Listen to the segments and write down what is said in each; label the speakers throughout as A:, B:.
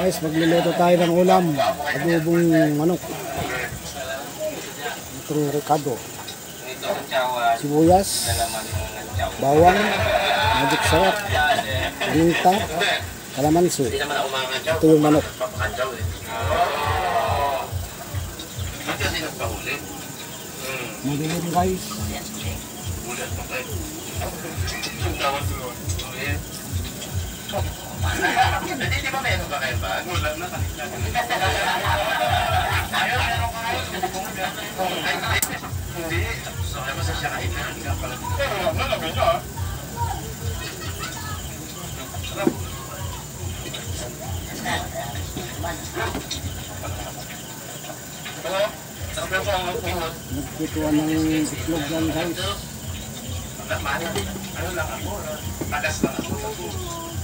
A: Guys, magluluto tayo ng ulam. Adobong manok. Ito Ricardo. Sibuyas. Bawang. Magic sarap. Binta. Kalamansi. Ito yung manok. Madilim guys.
B: Hindi ba meron ba kayo ba? Wala na. Ayun, meron ka kayo. Hindi. So, kaya ba sa siya kahit na hindi ka pala. Pero, lalagay niya ah. Hello? Sarap yung pang pinot.
A: Nagpituan ng itlog yan guys.
B: Naman. Ano lang ako? Tagas lang ako.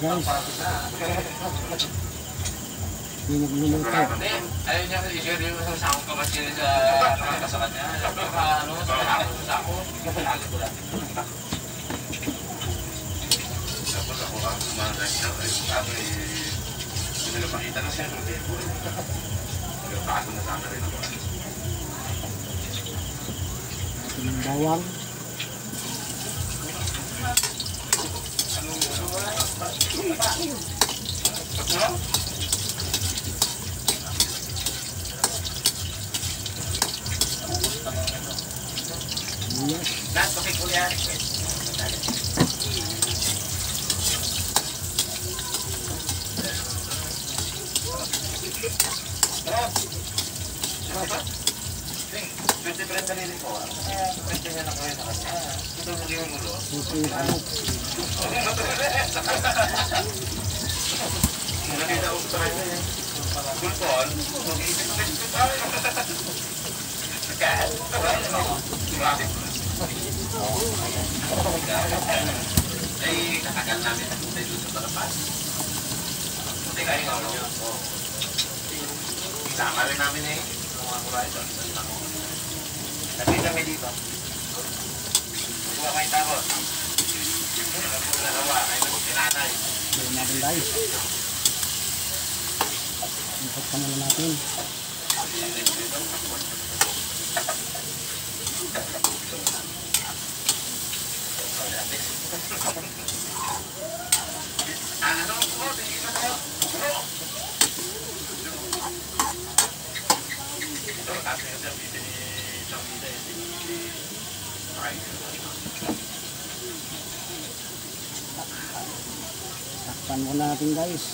A: guys. Yung nagluluto.
B: Ayaw niya i-share yung isang sakong kamasin sa mga sa kanya. Baka ano, sa sakong sa sako. Kapalagi ko lang. Tapos ako ang kumain siya. Ay, sabi, hindi na makita na siya. Pero bago na sana rin ako.
A: Ito yung bawang.
B: Ano?
A: Sibuyas.
B: Lahat pakik ko yan. Pwede rin dalili ko. Pwede
A: ano.
B: Ko sa Ay, katagal namin napunta doon sa Barapas. Buti kayo nga ano. Isama rin namin eh. Mga kuray doon. Nakita kami dito. Kuha kayo tapos. Dalawa, ay nagsinanay.
A: Gawin natin guys. Ipagpan na natin.
B: Ano po? Tingin mo. Bro! Ito, kasi yung sabihin ni Chamida, hindi Ay,
A: Takpan muna natin guys.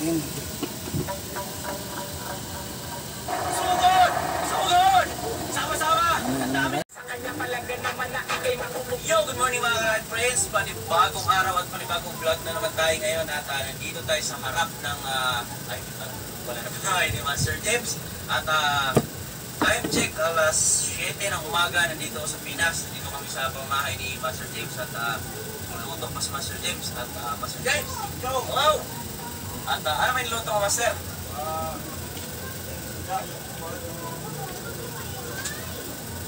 A: Natin.
C: Sugod! Sugod! Sama-sama!
A: Ano na guys?
C: Sa kanya palagyan naman na ikay makupog. Yo, good morning mga ka friends. Panibagong araw at panibagong vlog na naman tayo ngayon at uh, nandito tayo sa harap ng uh, ay, uh, wala na bahay ni Master James. At uh, time check alas 7 ng umaga nandito sa Pinas. Nandito kami sa pamahay ni Master James at uh, luluto pa si Master James at uh, Master James. Yo, wow! At uh, ano may niluto mo, Master?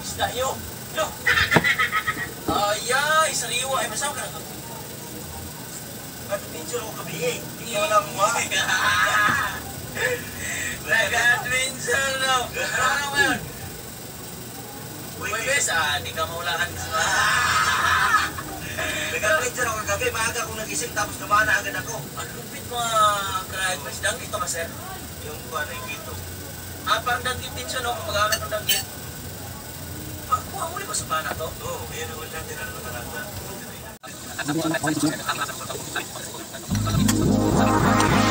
C: Isda yo. Yo. Ayay, sariwa ay masaw ka na to. At picture ko kabi eh. Ikaw lang mo. Nag-adventure lang. Ano mo yun? Uy, bes, ah, di ka maulaan.
D: Nag-adventure ako kagabi, maaga akong nagising tapos dumana agad ako.
C: Ang lupit mga crime mas dang dito ka, sir.
D: Yung paano yung dito.
C: Ah, parang danggit din siya, no? Mag-anak ng danggit. Pa- Kuha uli ba sa pana to?
D: Oo, kaya naman natin ang matalata.
C: Yung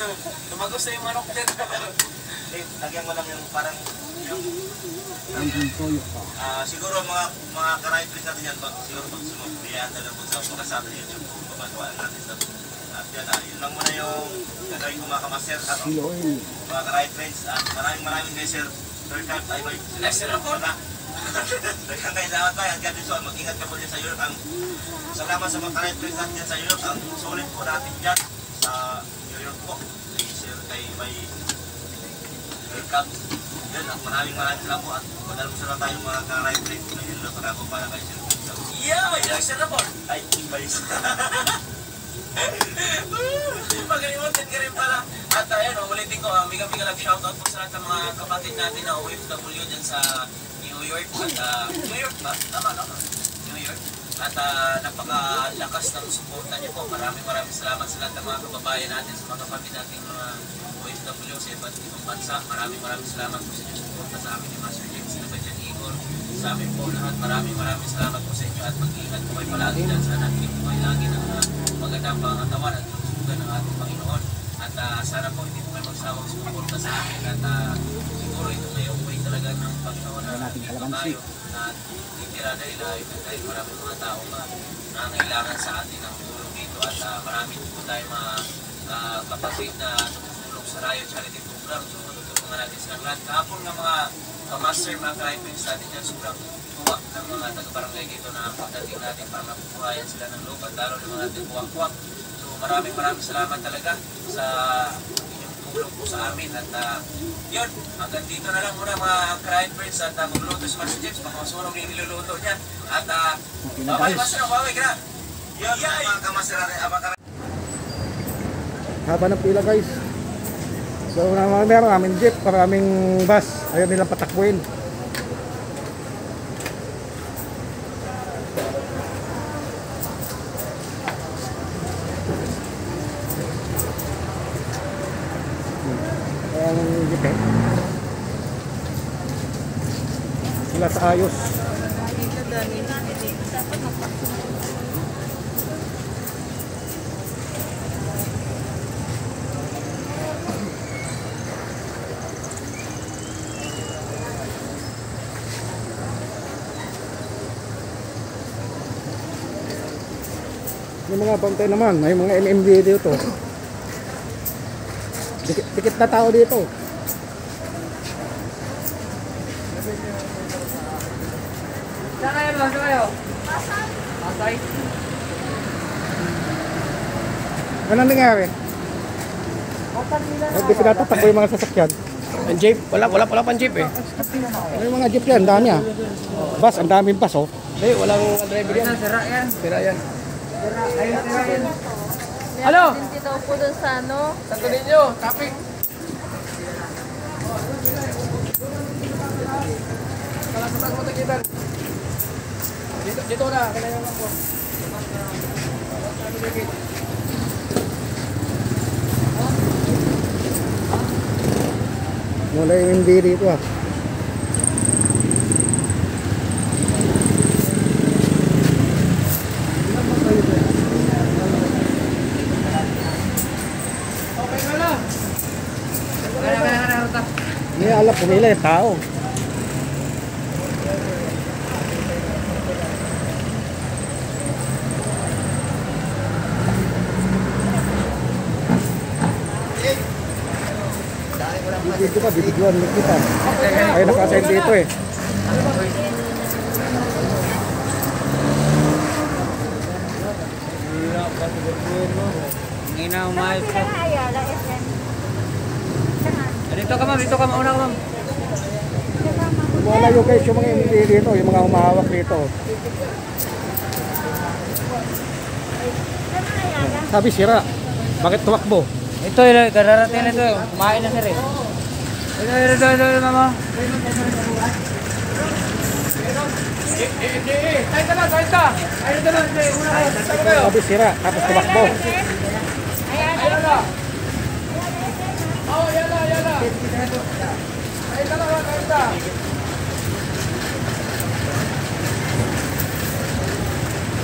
C: Tumagos na yung manok din.
D: Eh, lagyan mo lang yung parang yung
A: Ang toyo pa.
D: Ah, siguro mga mga ka-rifles natin yan, bak, siguro pag sumabiyata na po sa mga sa YouTube kung papagawa natin sa at yan, ah, yun lang muna yung gagawin ko mga kamaster. At mga ka-rifles at maraming maraming guys sir. Third time tayo ba
C: Next na po.
D: na Daghang kayo salamat tayo. At you all. mag-ingat ka po dyan sa Europe. Ang salamat sa mga ka-rifles natin sa Europe. Ang solid po natin dyan po kay sir kay may welcome yan at maraming maraming salamat po at madalong sa tayo mga ka-rifles na yun lang ako para kay sir
C: Yeah, may election na po.
D: ay guys
C: Pagalimutin ka rin pala. At ayun, uh, ulitin ko, uh, mega mega love shoutout po sa lahat ng mga kapatid natin na OFW dyan sa New York. At uh, New York ba? Tama, tama. New York. At uh, napakalakas ng suporta niyo po. Maraming maraming salamat sa lahat ng mga kababayan natin, sa mga kapatid nating mga OFW sa iba't ibang bansa. Maraming maraming salamat po sa inyong suporta sa amin ni Master James na Bajan Igor. Sa amin po lahat, maraming maraming salamat po sa inyo at mag-ingat po kayo palagi dyan. Sana tingin po kayo lagi ng uh, magandang pangatawan at lusugan ng ating Panginoon. At ah, sana po hindi po kayo magsawang sumuporta sa amin at ah, siguro ito na yung way talaga ng Panginoon na
A: nating kalamansi.
C: tayo na titira dahil uh, dahil maraming mga tao na nangailangan sa atin ng tulong dito at ah, marami po tayo mga ah, kapatid na tumutulong sa Rayo Charity Program. So matutulungan natin silang lahat. Kahapon ng mga kamaster, mga ka-rifles natin yan, sobrang tuwa ng mga taga-barangay dito na pagdating natin para mapupuhayan sila ng lupa, lalo ng mga ating kuwak-kuwak. So maraming maraming salamat talaga sa tulong po sa amin at uh, yun, hanggang dito na lang muna mga crime friends at uh, magluluto si Master James, baka masurong yung niluluto niya. At uh,
A: Okay na, guys.
C: Master, babay ka na.
D: yun
C: Yay!
D: mga ah, mga
A: Haba ng pila guys. So meron aming jeep, maraming bus. Ayaw nilang patakbuhin. Jeep eh. Sila sa ayos. May mga bantay naman, may mga MMD dito. Dikit, dikit na tao dito.
E: Saan kayo? Saan kayo? Pasay.
A: Anong nangyari? Hindi pinatatakbo yung mga sasakyan.
E: Ang jeep? Wala, wala pala pang jeep eh.
A: May mga jeep yan, dami ah. Bus, ang daming bus oh.
E: Hindi, walang driver yan. Sira yan. Sira yan. Ayun, sira yan. Ano?
F: Hindi daw po dun sa ano.
E: Sato ninyo, traffic. Kalasatan mo tagitan. Dito, dito na, kailangan lang po.
A: Wala yung MD dito ah. Alam pumila yung tao. Bibidyo ka, bibidyoan mo kita. Ay, nakasign dito eh.
E: Umayos ka. Dito ka ma'am, dito ka mauna ka ma'am.
A: Wala yung guys, yung mga MP dito, yung mga humahawak dito. Sabi sira. Bakit tumakbo?
E: Ito, ito, kararating na ito. Kumain na sir eh. Ito, ito, ito, ito, ito, mama.
A: Sabi sira, tapos tumakbo.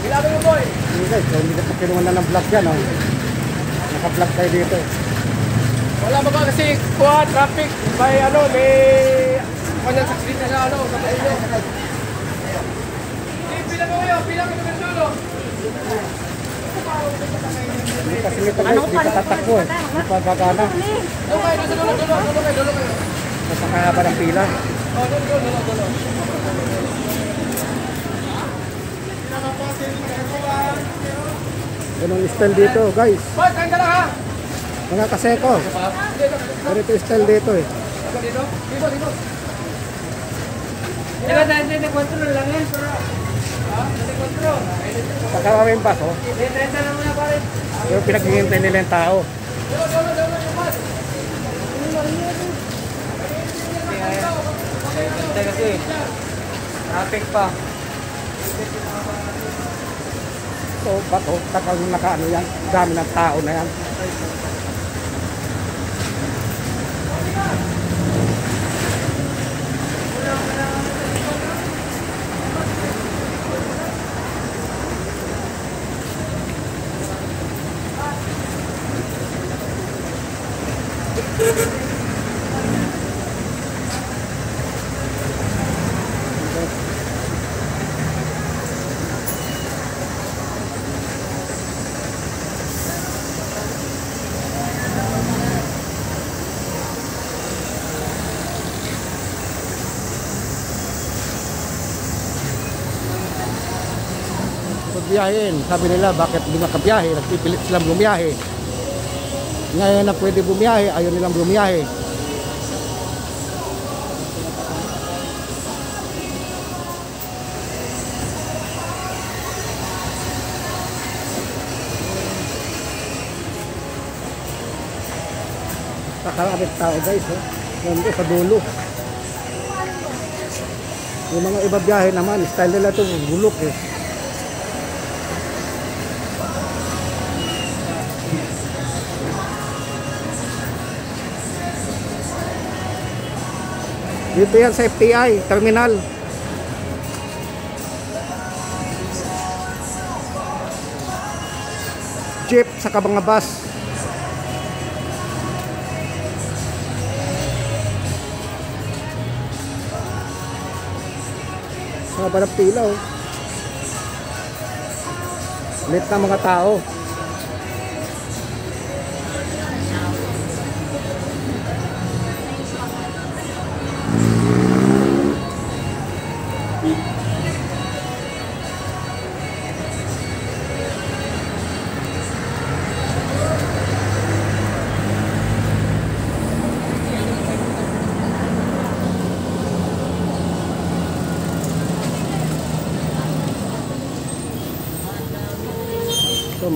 A: Hindi guys, so hindi ka pa kinuha na ng vlog yan. Oh. Naka-vlog tayo dito.
G: Wala ba kasi kuha, traffic, may ano, may kanyang saksit na sa ano, sa kailo. Bilang mo yun, bilang mo yung dulo.
A: Hindi kasi nito guys, hindi ka tatakbo eh. Hindi pa gagana.
G: Nasa dulo, dulo, dulo kayo, dulo kayo.
A: Mas nakahaba ng pila.
G: Oh, dulo, dulo, dulo,
A: Ganun style dito guys. Mga kaseko. Ganito style dito eh.
G: Dito, dito, dito, dito.
E: Diba, dito, control lang yan. Pero,
A: Pagka kami yung oh.
E: pare.
A: Yung pinaghihintay nila yung tao.
E: Ganda kasi eh. Traffic pa.
A: So, bato, takal naka ano yan. Dami ng tao na yan. Pagbiyahin, sabi nila bakit hindi makabiyahe, nagpipilit silang bumiyahe. Ngayon na pwede bumiyahe, ayaw nilang bumiyahe. Kakalapit tao guys, oh. Nandun sa dulo. Yung mga iba biyahe naman, style nila ito, bulok eh. Dito yan sa FTI, terminal. Jeep sa mga bus. Mga ba ng pila oh. Late na mga tao.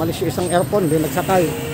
A: So, malis yung isang aircon, di nagsakay.